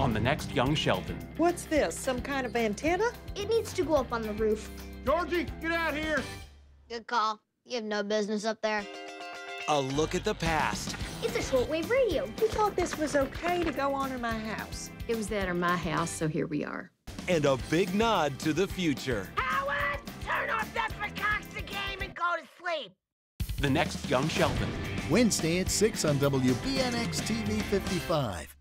on the next Young Sheldon. What's this? Some kind of antenna? It needs to go up on the roof. Georgie, get out here. Good call. You have no business up there. A look at the past. It's a shortwave radio. You thought this was okay to go on in my house? It was that or my house, so here we are. And a big nod to the future. Howard, turn off that Picaxa game and go to sleep. The next Young Sheldon. Wednesday at 6 on WBNX TV 55.